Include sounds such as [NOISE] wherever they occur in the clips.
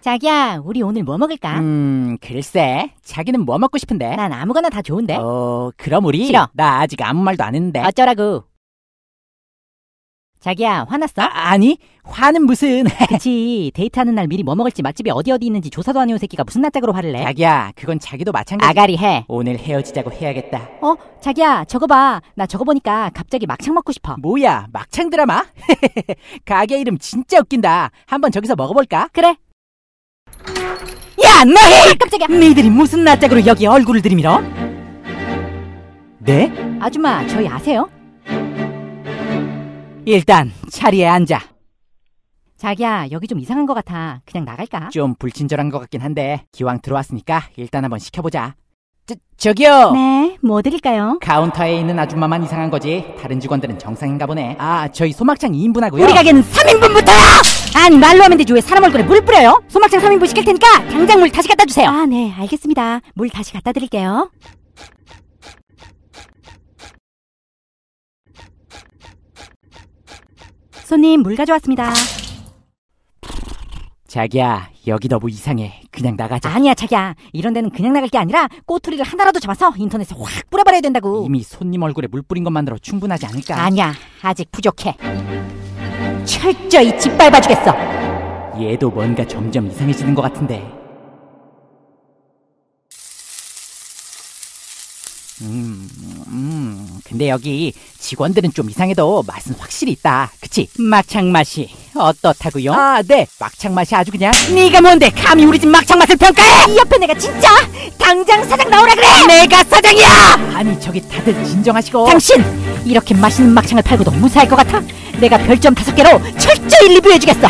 자기야, 우리 오늘 뭐 먹을까? 음, 글쎄. 자기는 뭐 먹고 싶은데? 난 아무거나 다 좋은데. 어, 그럼 우리 싫어. 나 아직 아무 말도 안 했는데. 어쩌라고. 자기야, 화났어? 아, 니 화는 무슨? [LAUGHS] 그치. 데이트하는 날 미리 뭐 먹을지 맛집이 어디 어디 있는지 조사도 안 해온 새끼가 무슨 낯짝으로 화를 내? 자기야, 그건 자기도 마찬가지. 아가리 해. 오늘 헤어지자고 해야겠다. 어, 자기야, 저거 봐. 나 저거 보니까 갑자기 막창 먹고 싶어. 뭐야, 막창 드라마? [LAUGHS] 가게 이름 진짜 웃긴다. 한번 저기서 먹어볼까? 그래. 야, 너희! 깜짝이야. 니들이 무슨 낯짝으로 여기 얼굴을 들이밀어? 네? 아줌마, 저희 아세요? 일단 자리에 앉아. 자기야, 여기 좀 이상한 것 같아. 그냥 나갈까? 좀 불친절한 것 같긴 한데 기왕 들어왔으니까 일단 한번 시켜보자. 저, 저기요. 네, 뭐 드릴까요? 카운터에 있는 아줌마만 이상한 거지 다른 직원들은 정상인가 보네. 아, 저희 소막창 2인분 하고요. 우리 가게는 3인분부터요! 아니, 말로 하면 되지 왜 사람 얼굴에 물 뿌려요? 소막창 3인분 시킬 테니까 당장 물 다시 갖다 주세요. 아, 네, 알겠습니다. 물 다시 갖다 드릴게요. 손님, 물 가져왔습니다. 자기야, 여기 너무 이상해. 그냥 나가자. 아니야, 자기야. 이런 데는 그냥 나갈 게 아니라 꼬투리를 하나라도 잡아서 인터넷에 확 뿌려버려야 된다고. 이미 손님 얼굴에 물 뿌린 것만으로 충분하지 않을까? 아니야, 아직 부족해. 철저히 짓밟아 주겠어. 얘도 뭔가 점점 이상해지는 것 같은데. 음, 음, 근데 여기 직원들은 좀 이상해도 맛은 확실히 있다. 그치? 막창 맛이 어떻다고요? 아, 네. 막창 맛이 아주 그냥. 네가 뭔데 감히 우리 집 막창 맛을 평가해? 이 옆에 내가 진짜 당장 사장 나오라 그래. 내가 사장이야! 아니, 저기 다들 진정하시고. 당신 이렇게 맛있는 막창을 팔고도 무사할 것 같아? 내가 별점 다섯 개로 철저히 리뷰해주겠어.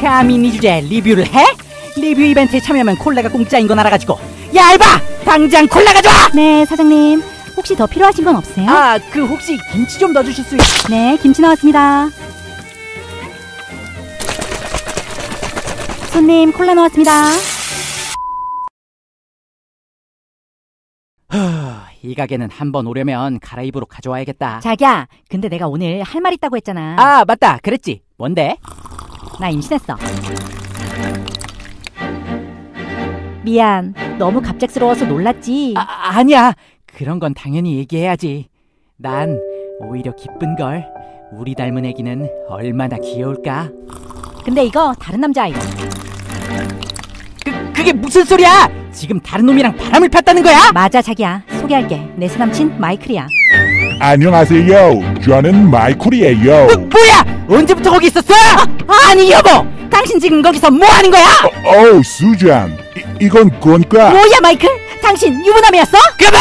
감히 네 주제에 리뷰를 해? 리뷰 이벤트에 참여하면 콜라가 공짜인 건 알아가지고. 야, 알바! 당장 콜라 가져와! 네, 사장님. 혹시 더 필요하신 건 없어요? 아, 그 혹시 김치 좀 넣어주실 수 있... 네, 김치 나왔습니다. 손님, 콜라 나왔습니다. 이 가게는 한번 오려면 가라입으로 가져와야겠다. 자기야, 근데 내가 오늘 할 말 있다고 했잖아. 아, 맞다. 그랬지. 뭔데? 나 임신했어. 미안. 너무 갑작스러워서 놀랐지. 아, 아니야. 그런 건 당연히 얘기해야지. 난 오히려 기쁜 걸. 우리 닮은 애기는 얼마나 귀여울까? 근데 이거 다른 남자아이. 그, 그게 무슨 소리야? 지금 다른 놈이랑 바람을 폈다는 거야? 맞아, 자기야. 소개할게. 내 새남친 마이클이야. 안녕하세요. 저는 마이클이에요. 뭐, 뭐야? 언제부터 거기 있었어? 아, 니 여보! 당신 지금 거기서 뭐 하는 거야? 어, 수잔. 이, 이건 그러니까 뭐야, 마이클? 당신 유부남이었어? 그만!